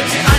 but